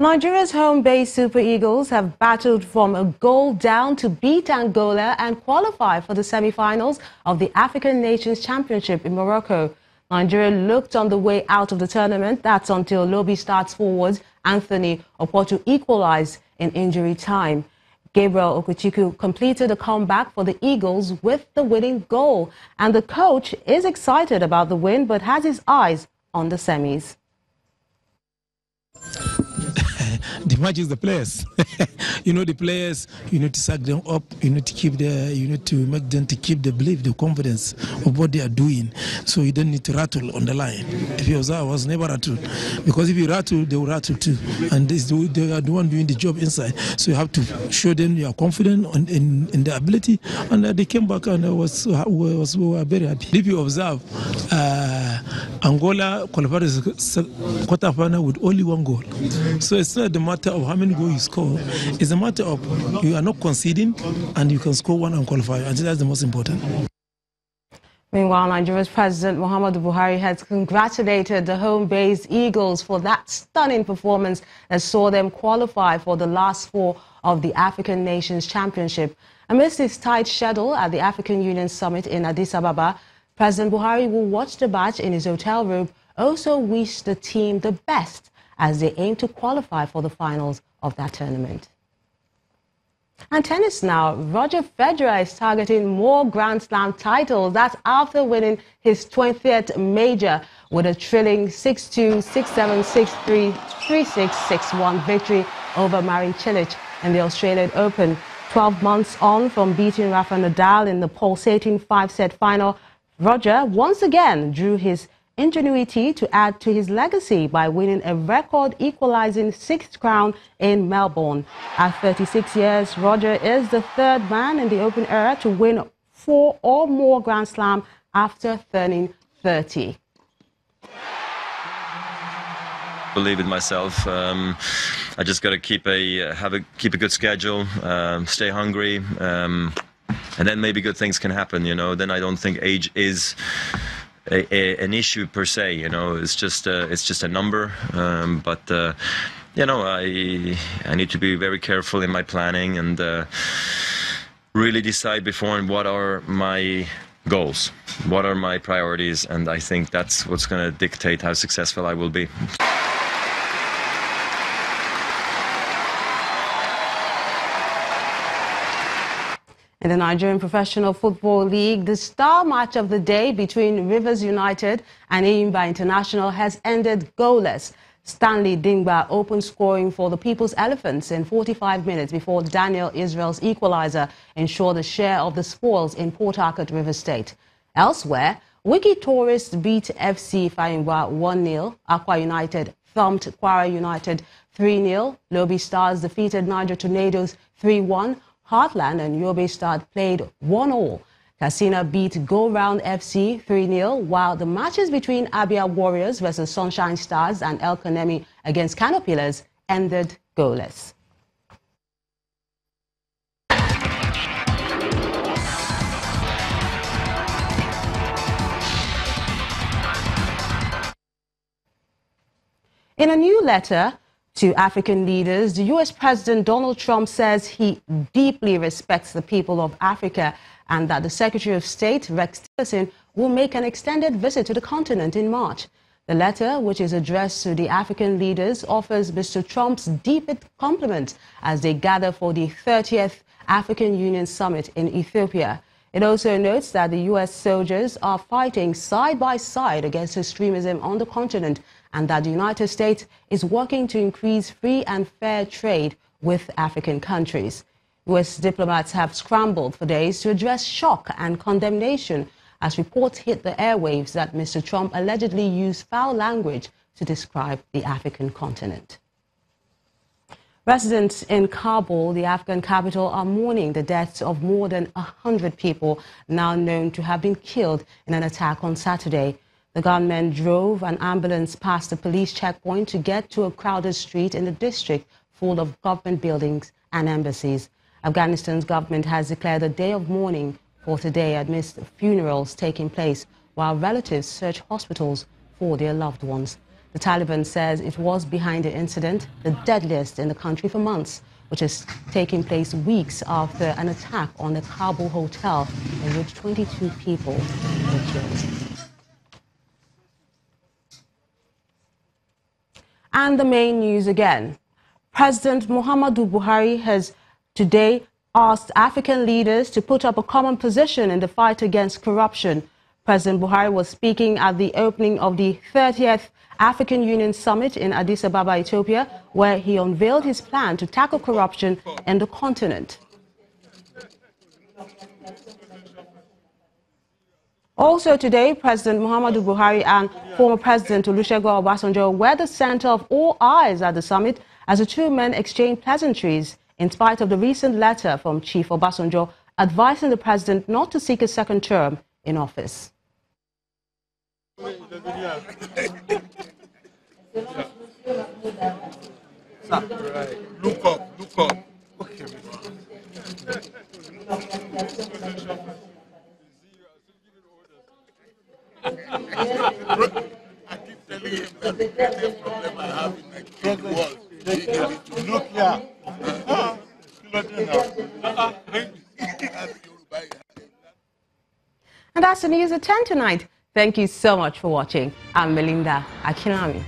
Nigeria's home-based Super Eagles have battled from a goal down to beat Angola and qualify for the semi-finals of the African Nations Championship in Morocco. Nigeria looked on the way out of the tournament. That's until Lobi Stars forward Anthony Okpotu equalized in injury time. Gabriel Okechukwu completed a comeback for the Eagles with the winning goal. And the coach is excited about the win but has his eyes on the semis. The match is the players. you know, the players, you need to suck them up. You need to keep the, you need to make them to keep the belief, the confidence of what they are doing. So you don't need to rattle on the line. If you observe, I was never rattled. Because if you rattle, they will rattle too. And this, they are the one doing the job inside. So you have to show them you are confident in, in, in the ability. And uh, they came back and I was, was, we were very happy. If you observe, uh, Angola qualified quarter final with only one goal. So it's not the matter of how many goals you score. It's a matter of you are not conceding and you can score one and qualify. I think that's the most important. Meanwhile, Nigeria's President Muhammadu Buhari has congratulated the home-based Eagles for that stunning performance that saw them qualify for the last four of the African Nations Championship. Amidst this tight schedule at the African Union Summit in Addis Ababa, President Buhari will watch the match in his hotel room, also wish the team the best as they aim to qualify for the finals of that tournament. And tennis now, Roger Federer is targeting more Grand Slam titles. That's after winning his 20th major with a thrilling 6-2, 6-7, 6-3, 3-6, 6-1 victory over Marin Cilic in the Australian Open. 12 months on from beating Rafa Nadal in the pulsating five-set final, Roger once again drew his ingenuity to add to his legacy by winning a record equalizing sixth crown in Melbourne. At 36 years, Roger is the third man in the Open era to win four or more Grand Slam after turning 30. Believe in myself. Um, I just got to keep a have a keep a good schedule, um, stay hungry, um, and then maybe good things can happen. You know, then I don't think age is a, a, an issue per se. You know, it's just a, it's just a number. Um, but uh, you know, I I need to be very careful in my planning and uh, really decide before and what are my goals, what are my priorities, and I think that's what's going to dictate how successful I will be. In the Nigerian Professional Football League, the star match of the day between Rivers United and Enyimba International has ended goalless. Stanley Dimgba opened scoring for the People's Elephants in 45 minutes before Daniel Israel's equalizer ensured a share of the spoils in Port Harcourt River State. Elsewhere, Wikki Tourists beat FC IfeanyiUbah 1-0. Akwa United thumped Kwara United 3-0. Lobi Stars defeated Niger Tornadoes 3-1. Heartland and Yobe Stars played 1-all. Katsina beat Go Round FC 3-0, while the matches between Abia Warriors versus Sunshine Stars and El Kanemi against Kano Pillars ended goalless. In a new letter, to African leaders, the U.S. President Donald Trump says he deeply respects the people of Africa and that the Secretary of State, Rex Tillerson, will make an extended visit to the continent in March. The letter, which is addressed to the African leaders, offers Mr. Trump's deepest compliments as they gather for the 30th African Union Summit in Ethiopia. It also notes that the U.S. soldiers are fighting side by side against extremism on the continent and that the United States is working to increase free and fair trade with African countries. U.S. diplomats have scrambled for days to address shock and condemnation as reports hit the airwaves that Mr. Trump allegedly used foul language to describe the African continent. Residents in Kabul, the Afghan capital, are mourning the deaths of more than 100 people now known to have been killed in an attack on Saturday. The gunmen drove an ambulance past a police checkpoint to get to a crowded street in the district full of government buildings and embassies. Afghanistan's government has declared a day of mourning for today amidst funerals taking place while relatives search hospitals for their loved ones. The Taliban says it was behind the incident, the deadliest in the country for months, which is taking place weeks after an attack on a Kabul hotel in which 22 people were killed. And the main news again. President Muhammadu Buhari has today asked African leaders to put up a common position in the fight against corruption. President Buhari was speaking at the opening of the 30th African Union Summit in Addis Ababa, Ethiopia, where he unveiled his plan to tackle corruption in the continent. Also today, President Muhammadu Buhari and former President Olusegun Obasanjo were the center of all eyes at the summit as the two men exchanged pleasantries in spite of the recent letter from Chief Obasanjo advising the president not to seek a second term in office. Look up, look up. I keep telling him that the greatest problem I have in to look here. And that's the news at 10 tonight. Thank you so much for watching. I'm Melinda Akinami.